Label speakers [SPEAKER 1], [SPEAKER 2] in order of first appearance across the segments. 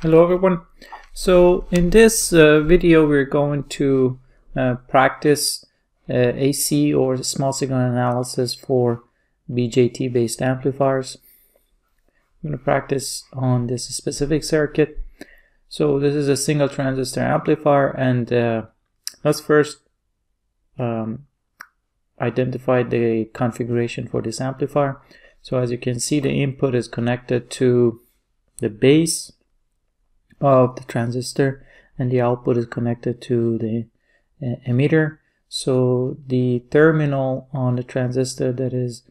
[SPEAKER 1] Hello everyone. So in this uh, video we're going to uh, practice uh, AC or small signal analysis for BJT based amplifiers. I'm going to practice on this specific circuit. So this is a single transistor amplifier and uh, let's first um, identify the configuration for this amplifier. So as you can see the input is connected to the base of the transistor and the output is connected to the uh, emitter. So the terminal on the transistor that is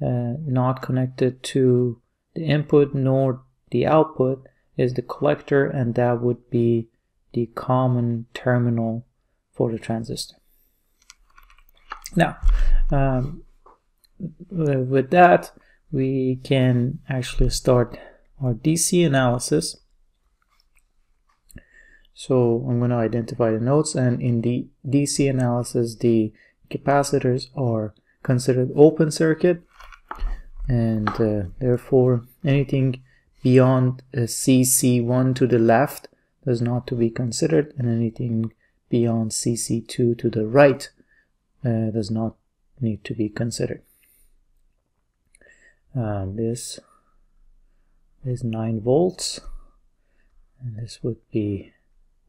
[SPEAKER 1] uh, not connected to the input nor the output is the collector and that would be the common terminal for the transistor. Now, um, with that, we can actually start our DC analysis. So I'm going to identify the nodes and in the DC analysis the capacitors are considered open circuit and uh, therefore anything beyond CC1 to the left does not to be considered and anything beyond CC2 to the right uh, does not need to be considered. Uh, this is 9 volts and this would be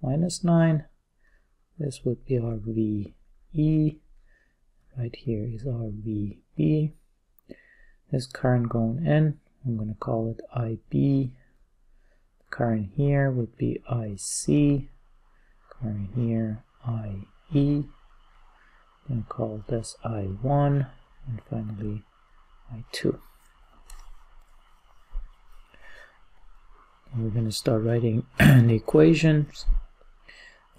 [SPEAKER 1] minus 9. This would be our VE. Right here is our VB. This current going in, I'm going to call it IB. The current here would be IC. Current here, IE. And call this I1 and finally I2. And we're going to start writing the equations.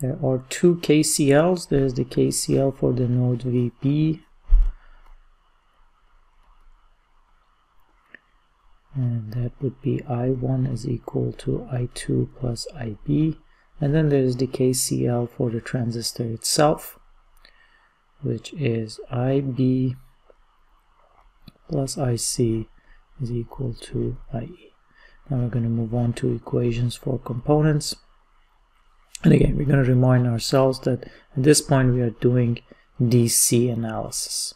[SPEAKER 1] Uh, there are two KCLs. There's the KCL for the node VB. And that would be I1 is equal to I2 plus IB. And then there's the KCL for the transistor itself, which is IB plus IC is equal to IE. Now we're going to move on to equations for components. And again, we're going to remind ourselves that at this point we are doing DC analysis.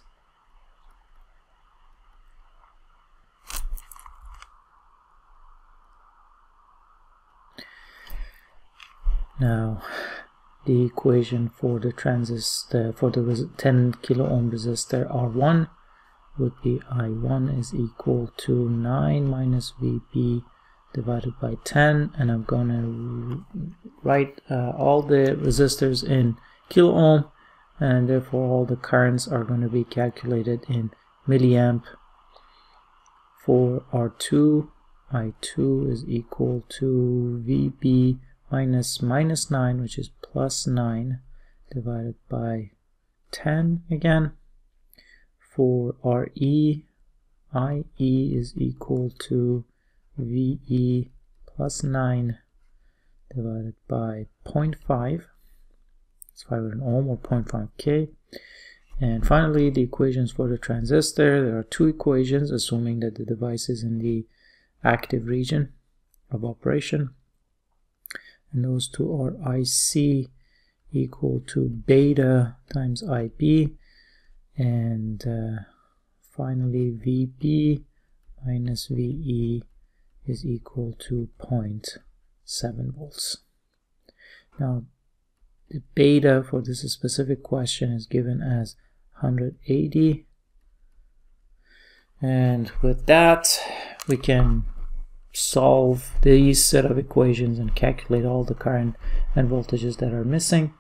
[SPEAKER 1] Now, the equation for the transistor for the 10 kilo ohm resistor R1 would be I1 is equal to 9 minus VB divided by 10 and I'm going to write uh, all the resistors in kilo ohm and therefore all the currents are going to be calculated in milliamp for R2 I2 is equal to VB minus minus 9 which is plus 9 divided by 10 again. For RE IE is equal to VE plus 9 divided by 0.5 it's 500 ohm or 0.5 K. And finally the equations for the transistor. There are two equations assuming that the device is in the active region of operation. And those two are IC equal to beta times IB and uh, finally VB minus VE is equal to 0.7 volts. Now, the beta for this specific question is given as 180. And with that, we can solve these set of equations and calculate all the current and voltages that are missing.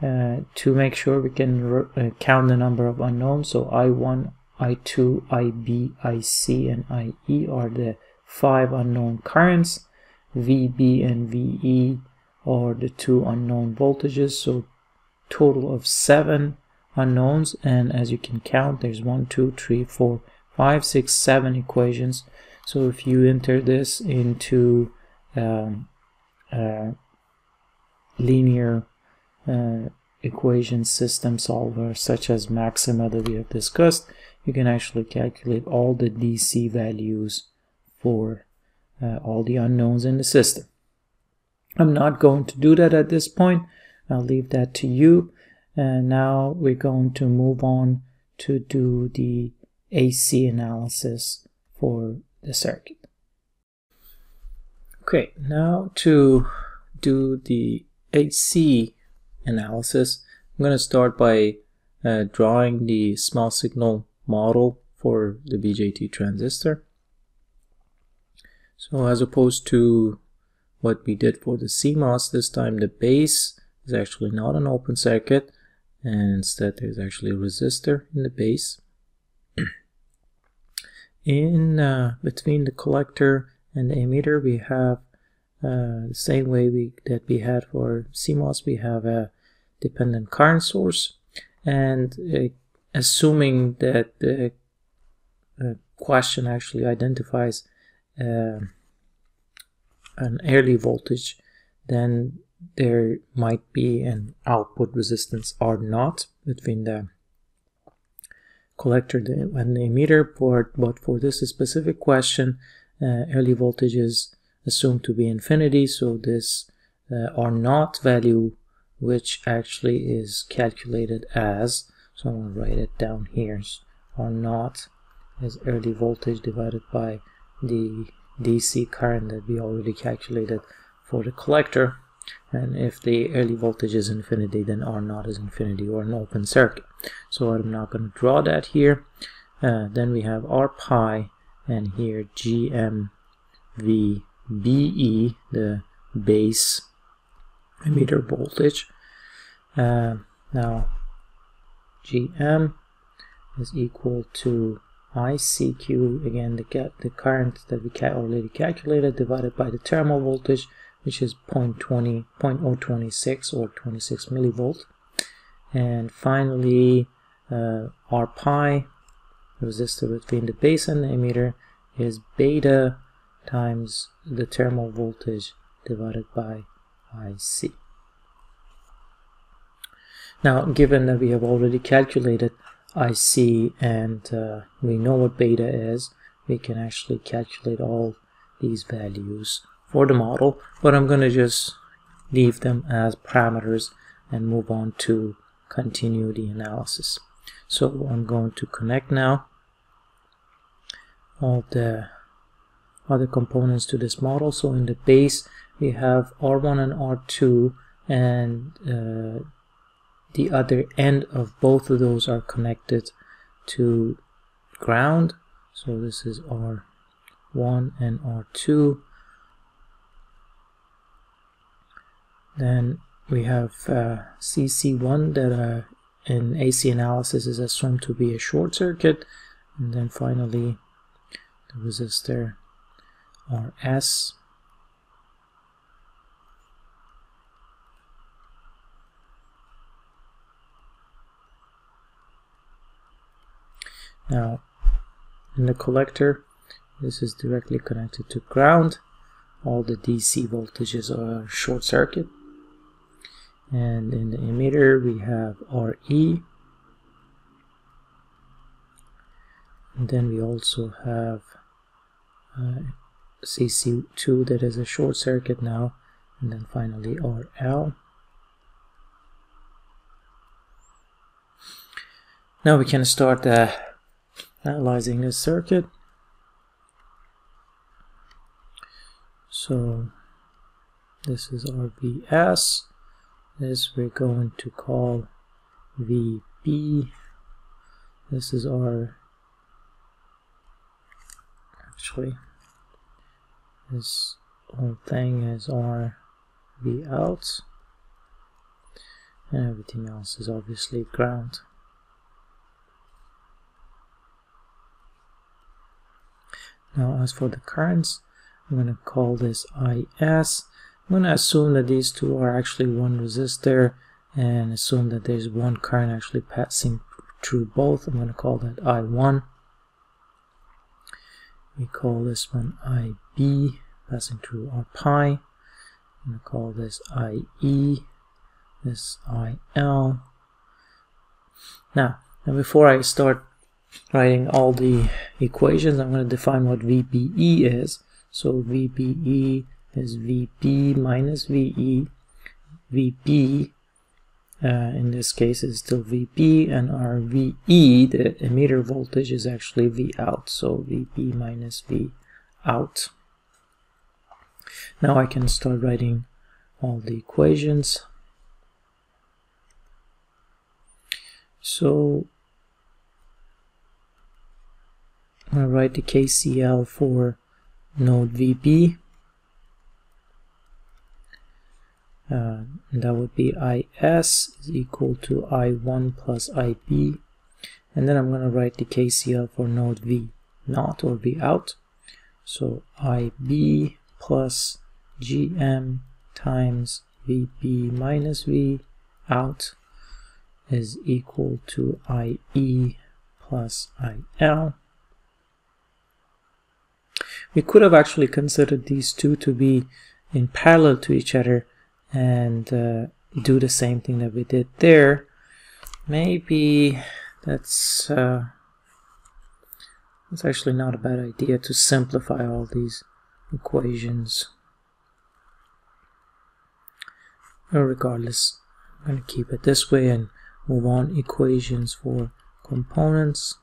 [SPEAKER 1] Uh, to make sure we can uh, count the number of unknowns. So I1, I2, IB, IC, and IE are the five unknown currents. VB and VE are the two unknown voltages. So total of seven unknowns. And as you can count, there's one, two, three, four, five, six, seven equations. So if you enter this into um, uh, linear uh, equation system solver such as Maxima that we have discussed, you can actually calculate all the DC values for uh, all the unknowns in the system. I'm not going to do that at this point. I'll leave that to you. And now we're going to move on to do the AC analysis for the circuit. Okay, now to do the AC analysis, I'm going to start by uh, drawing the small signal model for the BJT transistor. So as opposed to what we did for the CMOS, this time the base is actually not an open circuit and instead there's actually a resistor in the base. in uh, between the collector and the emitter we have uh, the same way we that we had for CMOS we have a dependent current source and uh, assuming that the uh, question actually identifies uh, an early voltage then there might be an output resistance R naught between the collector and the emitter. Port but for this specific question uh, early voltage is assumed to be infinity so this uh, R naught value which actually is calculated as so I'm going to write it down here R naught is early voltage divided by the DC current that we already calculated for the collector. And if the early voltage is infinity then R naught is infinity or an open circuit. So I'm not going to draw that here. Uh, then we have R pi and here GMVBE the base emitter voltage. Uh, now GM is equal to ICQ again the, the current that we already calculated divided by the thermal voltage which is 0.20 0.026 or 26 millivolt and finally uh, R pi resistor between the base and the emitter is beta times the thermal voltage divided by IC. Now, given that we have already calculated IC and uh, we know what beta is, we can actually calculate all these values for the model, but I'm going to just leave them as parameters and move on to continue the analysis. So I'm going to connect now all the other components to this model. So in the base, we have R1 and R2 and uh, the other end of both of those are connected to ground. So this is R1 and R2 Then we have uh, CC1 that uh, in AC analysis is assumed to be a short circuit. And then finally the resistor RS. Now in the collector this is directly connected to ground. All the DC voltages are short circuit. And in the emitter we have RE and then we also have uh, CC2 that is a short circuit now. And then finally RL now we can start uh, analyzing this circuit. So this is RBS this we're going to call VB this is our actually this whole thing is our V out. And everything else is obviously ground now as for the currents I'm going to call this IS I'm going to assume that these two are actually one resistor and assume that there's one current actually passing through both. I'm going to call that I1. We call this one IB passing through R pi. I'm going to call this IE, this IL. Now, before I start writing all the equations, I'm going to define what VBE is. So VBE is VB minus VE. VB uh, in this case is still VB and our VE, the emitter voltage, is actually V out. So VB minus V out. Now I can start writing all the equations. So I write the KCL for node VB. Uh, that would be IS is equal to I1 plus IB. And then I'm going to write the KCL for node V not or V out. So IB plus GM times VB minus V out is equal to IE plus IL. We could have actually considered these two to be in parallel to each other and uh, do the same thing that we did there. Maybe that's uh, that's actually not a bad idea to simplify all these equations. regardless, I'm going to keep it this way and move on equations for components.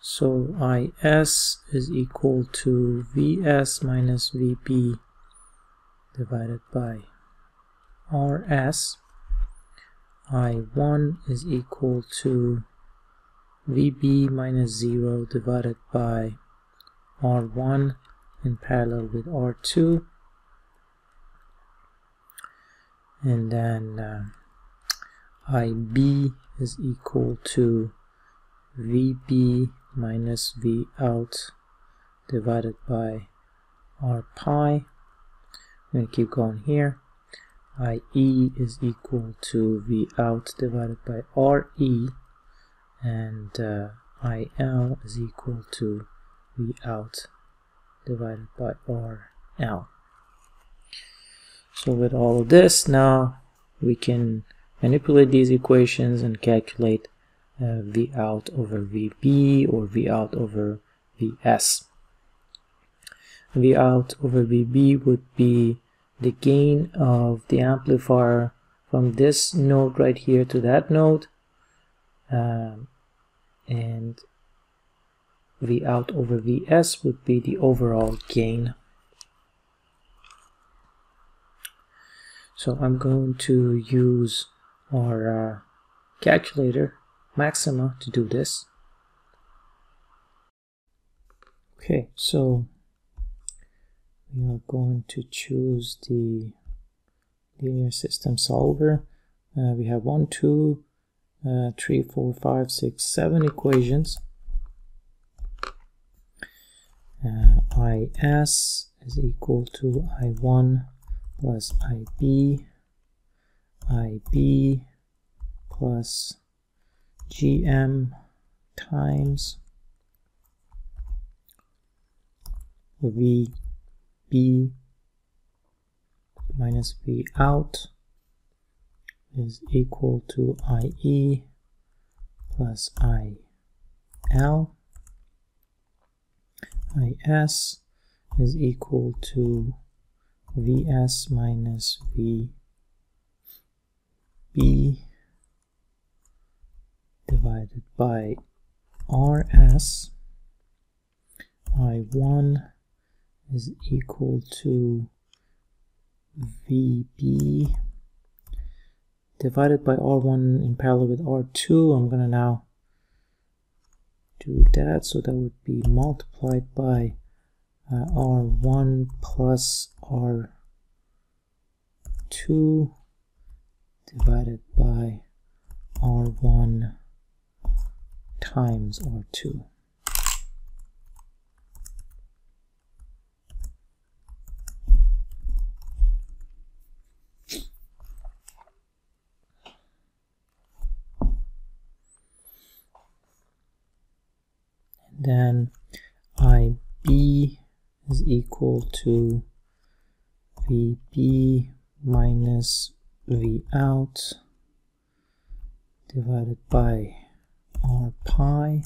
[SPEAKER 1] So IS is equal to VS minus VB divided by RS. I1 is equal to VB minus 0 divided by R1 in parallel with R2 and then uh, IB is equal to VB minus V out divided by R pi. I'm going to keep going here. IE is equal to V out divided by RE and uh, IL is equal to V out divided by RL. So with all of this now we can manipulate these equations and calculate uh, V out over VB or V out over VS. V out over VB would be the gain of the amplifier from this node right here to that node um, and V out over Vs would be the overall gain. So I'm going to use our uh, calculator maxima to do this. Okay, so we are going to choose the linear system solver. Uh, we have one, two, uh, three, four, five, six, seven equations. Uh, IS is equal to I1 plus IB, IB plus gm times v b minus v out is equal to ie plus il is is equal to vs minus v b divided by rs. I1 is equal to vb. Divided by r1 in parallel with r2 I'm gonna now do that. So that would be multiplied by uh, r1 plus r2 divided by r1 times R2. And then IB is equal to VB minus V out divided by r pi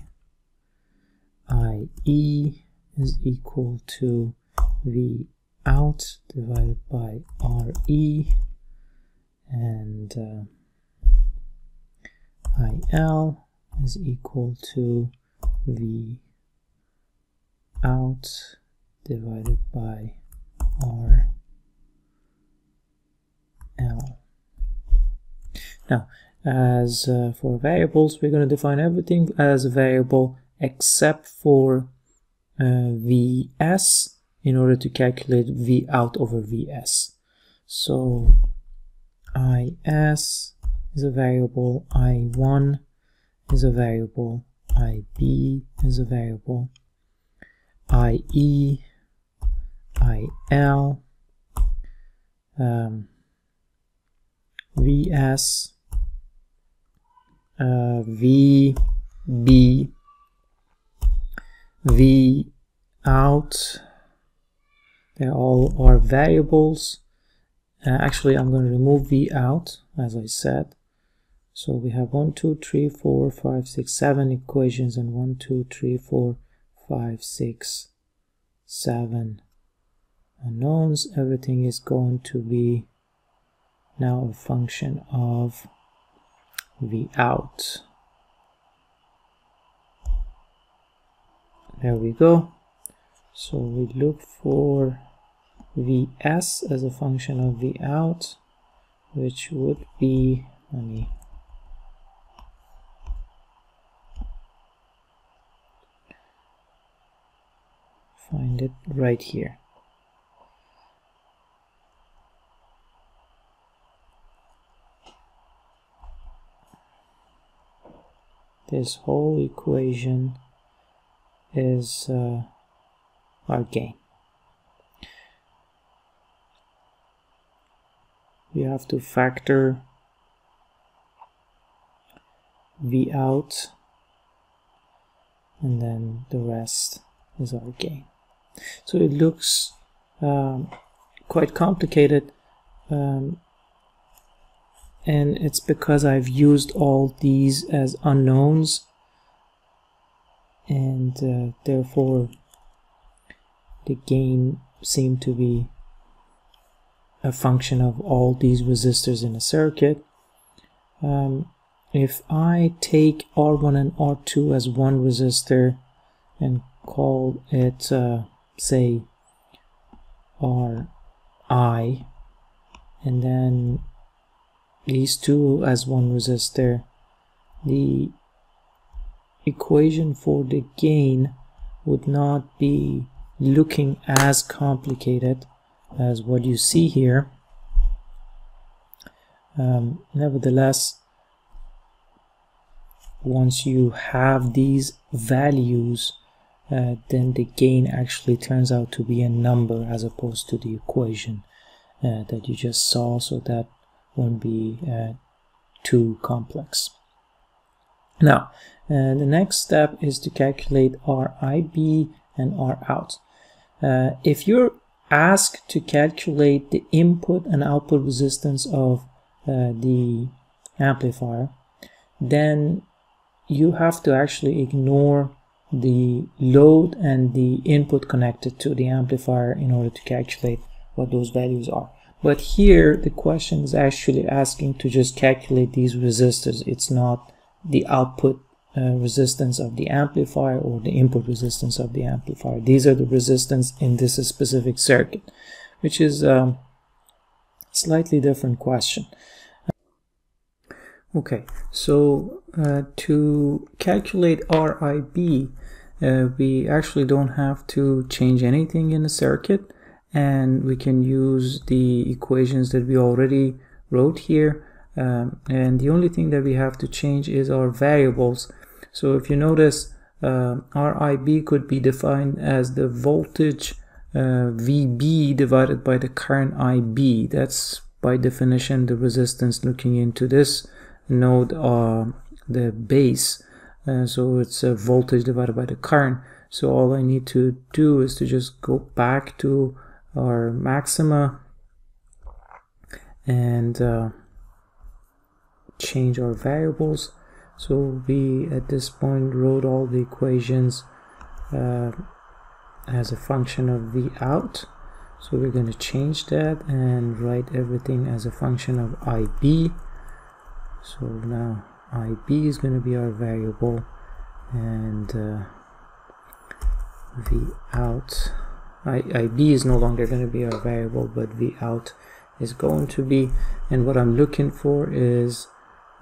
[SPEAKER 1] i e is equal to v out divided by RE and uh, IL is equal to V out divided by R L. Now, as uh, for variables, we're going to define everything as a variable except for uh, Vs in order to calculate V out over Vs. So Is is a variable, I1 is a variable, IB is a variable, IE, IL, um, VS, uh, VB, V out, they all are variables. Uh, actually, I'm going to remove V out, as I said. So we have 1, 2, 3, 4, 5, 6, 7 equations and 1, 2, 3, 4, 5, 6, 7 unknowns. Everything is going to be now a function of V out. There we go. So we look for Vs as a function of V out, which would be, let me find it right here. This whole equation is uh, our gain. We have to factor V out and then the rest is our gain. So it looks um, quite complicated um, and it's because I've used all these as unknowns and uh, therefore the gain seem to be a function of all these resistors in a circuit. Um, if I take R1 and R2 as one resistor and call it uh, say Ri and then these two as one resistor the equation for the gain would not be looking as complicated as what you see here. Um, nevertheless once you have these values uh, then the gain actually turns out to be a number as opposed to the equation uh, that you just saw. So that won't be uh, too complex. Now, uh, the next step is to calculate RIB and R out. Uh, if you're asked to calculate the input and output resistance of uh, the amplifier, then you have to actually ignore the load and the input connected to the amplifier in order to calculate what those values are. But here the question is actually asking to just calculate these resistors. It's not the output uh, resistance of the amplifier or the input resistance of the amplifier. These are the resistance in this specific circuit, which is a um, slightly different question. Okay, so uh, to calculate RIB, uh, we actually don't have to change anything in the circuit and we can use the equations that we already wrote here um, and the only thing that we have to change is our variables. So if you notice uh, RIB could be defined as the voltage uh, VB divided by the current IB that's by definition the resistance looking into this node uh, the base. Uh, so it's a voltage divided by the current. So all I need to do is to just go back to our maxima and uh, change our variables. So we at this point wrote all the equations uh, as a function of v out. So we're going to change that and write everything as a function of ib so now ib is going to be our variable and uh, v out Ib is no longer going to be our variable but v out is going to be. And what I'm looking for is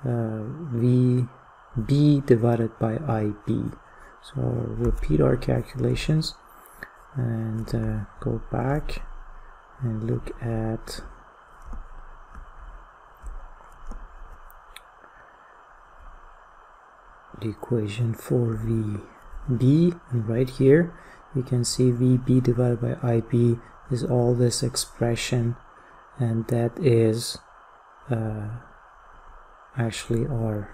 [SPEAKER 1] uh, vb divided by ib so I'll repeat our calculations and uh, go back and look at the equation for VB and right here you can see VB divided by IB is all this expression and that is uh, actually our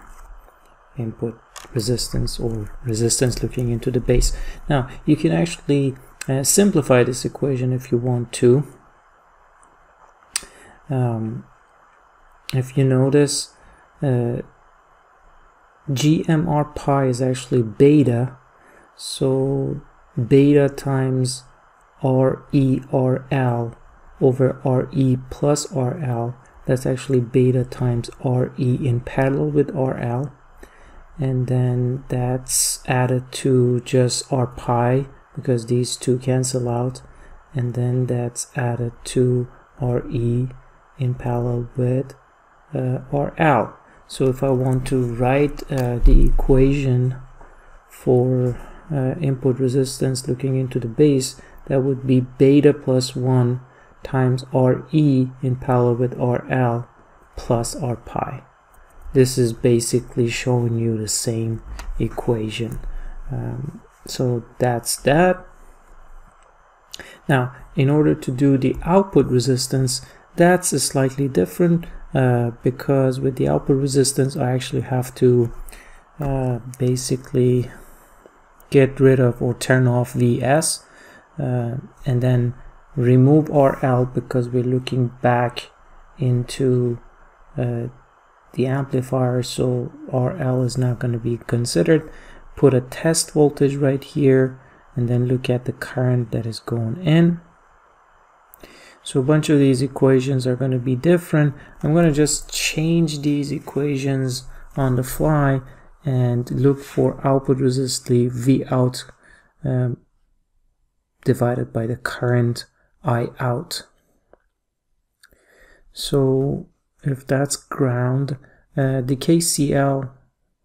[SPEAKER 1] input resistance or resistance looking into the base. Now you can actually uh, simplify this equation if you want to. Um, if you notice uh, GMR pi is actually beta so beta times RERL over RE plus RL that's actually beta times RE in parallel with RL and then that's added to just R pi because these two cancel out. And then that's added to RE in parallel with uh, RL so if I want to write uh, the equation for uh, input resistance looking into the base that would be beta plus 1 times RE in parallel with RL plus R pi this is basically showing you the same equation. Um, so that's that. Now in order to do the output resistance that's a slightly different uh, because with the output resistance I actually have to uh, basically get rid of or turn off VS uh, and then remove RL because we're looking back into uh, the amplifier so RL is not going to be considered. Put a test voltage right here and then look at the current that is going in. So a bunch of these equations are going to be different. I'm going to just change these equations on the fly and look for output resistance V out um, divided by the current I out. So if that's ground uh, the KCL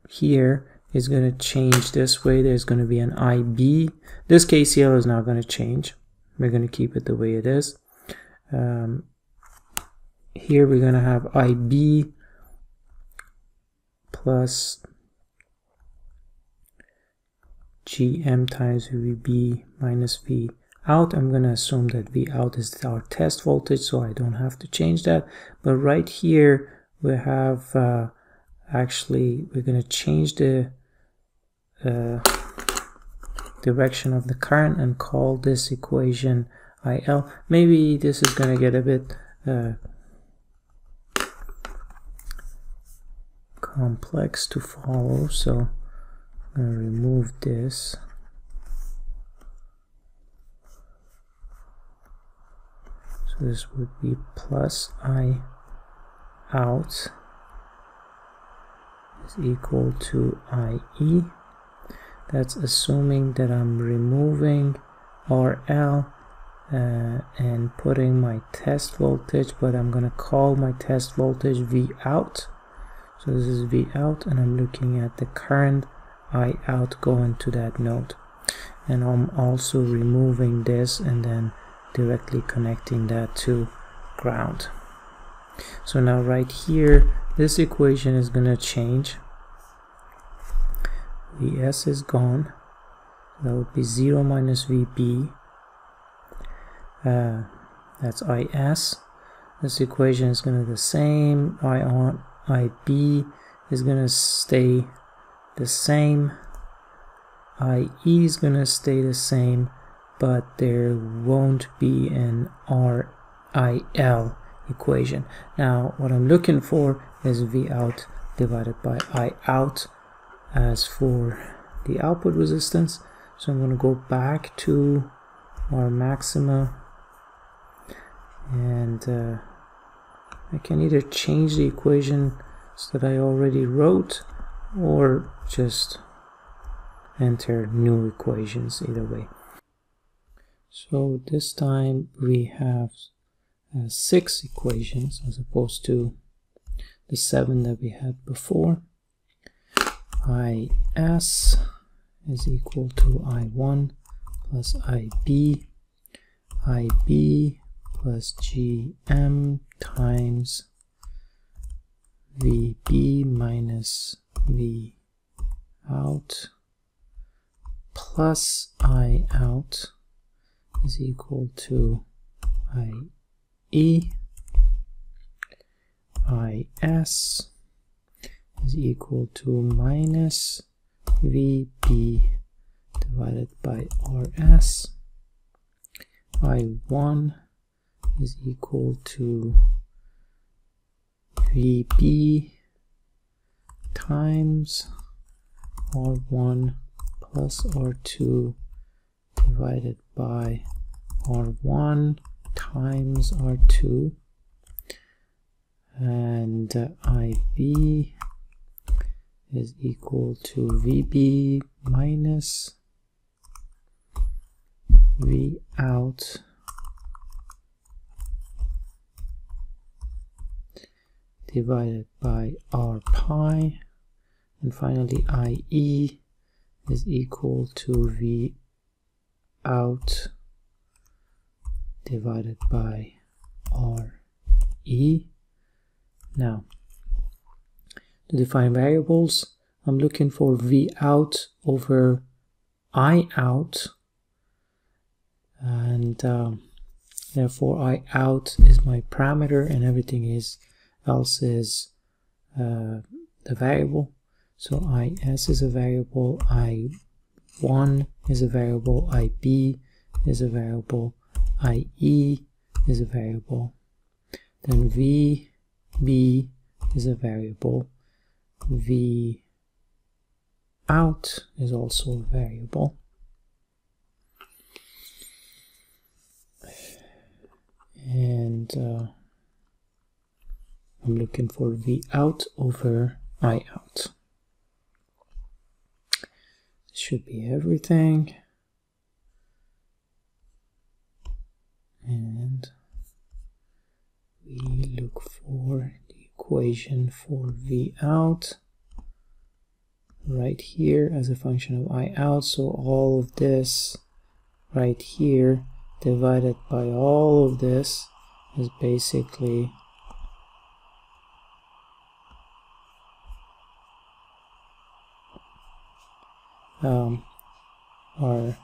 [SPEAKER 1] here is going to change this way. There's going to be an IB this KCL is not going to change. We're going to keep it the way it is. Um, here we're going to have IB plus GM times VB minus V out. I'm going to assume that V out is our test voltage, so I don't have to change that. But right here, we have uh, actually, we're going to change the uh, direction of the current and call this equation IL. Maybe this is going to get a bit uh, complex to follow, so To remove this. So this would be plus I out is equal to IE. That's assuming that I'm removing RL uh, and putting my test voltage, but I'm going to call my test voltage V out. So this is V out and I'm looking at the current I out going to that node. And I'm also removing this and then directly connecting that to ground. So now right here, this equation is going to change. Vs is gone. That would be 0 minus Vb uh, that's IS this equation is going to be the same I on IB is going to stay the same. IE is going to stay the same but there won't be an RIL equation. Now what I'm looking for is V out divided by I out as for the output resistance so I'm going to go back to our maxima and uh, I can either change the equation that I already wrote or just enter new equations either way. So this time we have uh, six equations as opposed to the seven that we had before. IS is equal to I1 plus IB, IB plus GM times VB minus V out plus I out is equal to i e i s IS equal to minus VB divided by RS. I1 is equal to VB times R1 plus R2 divided by R1 times R2 and uh, IB is equal to VB minus V out divided by R pi and finally IE is equal to V out divided by RE. Now, to define variables, I'm looking for V out over I out and um, therefore I out is my parameter and everything is else is uh, the variable so is is a variable i1 is a variable ib is a variable ie is a variable. Then vb is a variable. V out is also a variable. And uh, I'm looking for V out over I out. Should be everything. And we look for the equation for V out right here as a function of I out. So all of this right here divided by all of this is basically um, our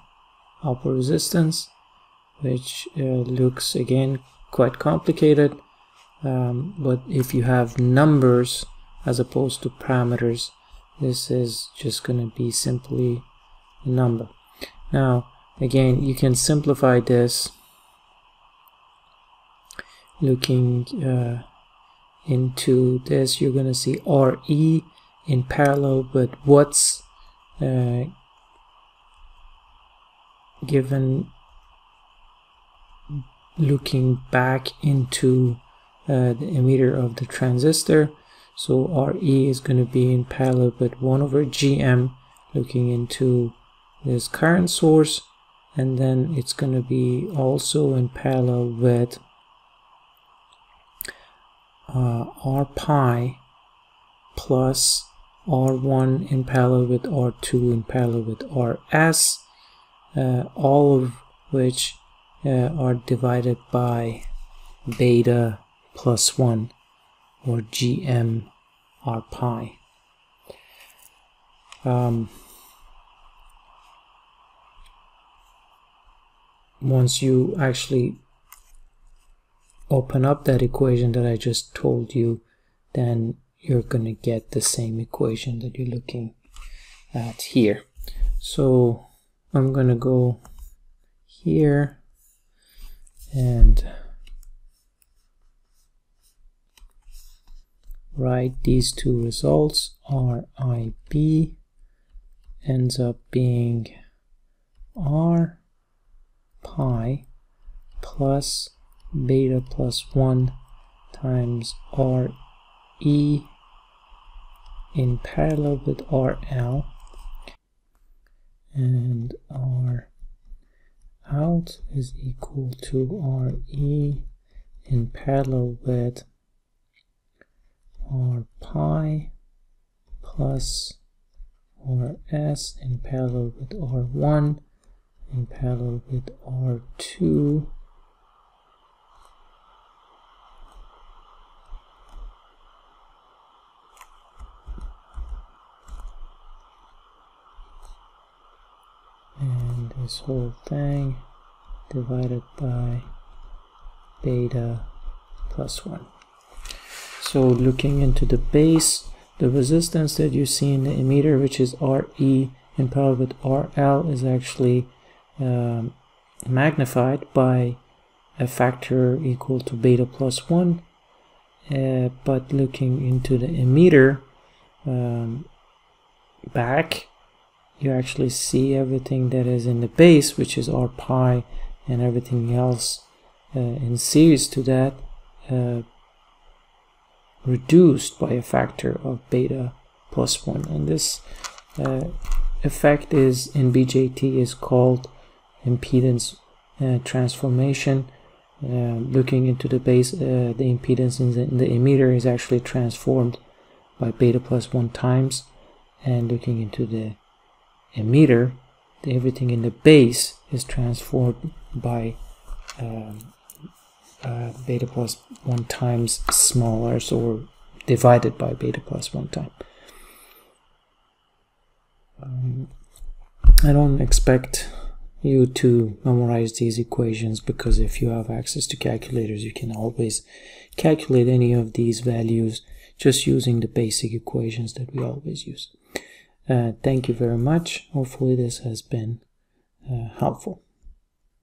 [SPEAKER 1] output resistance which uh, looks again quite complicated um, but if you have numbers as opposed to parameters this is just going to be simply a number. Now again you can simplify this looking uh, into this. You're going to see RE in parallel but what's uh, given looking back into uh, the emitter of the transistor. So RE is going to be in parallel with 1 over GM looking into this current source. And then it's going to be also in parallel with uh, R pi plus R1 in parallel with R2 in parallel with RS, uh, all of which uh, are divided by beta plus 1 or GM R pi. Um, once you actually open up that equation that I just told you, then you're going to get the same equation that you're looking at here. So I'm going to go here and write these two results RIB ends up being R pi plus beta plus 1 times RE in parallel with RL and R out is equal to RE in parallel with R pi plus RS in parallel with R1 in parallel with R2 and this whole thing divided by beta plus 1 so looking into the base the resistance that you see in the emitter which is RE in parallel with RL is actually um, magnified by a factor equal to beta plus 1 uh, but looking into the emitter um, back you actually see everything that is in the base which is R pi and everything else uh, in series to that uh, reduced by a factor of beta plus 1 and this uh, effect is in BJT is called impedance uh, transformation. Uh, looking into the base uh, the impedance in the, in the, emitter is actually transformed by beta plus 1 times. And looking into the emitter the, everything in the base is transformed by um, uh, beta plus 1 times smaller or divided by beta plus 1 time um, I don't expect you to memorize these equations because if you have access to calculators you can always calculate any of these values just using the basic equations that we always use. Uh, thank you very much. Hopefully this has been uh, helpful.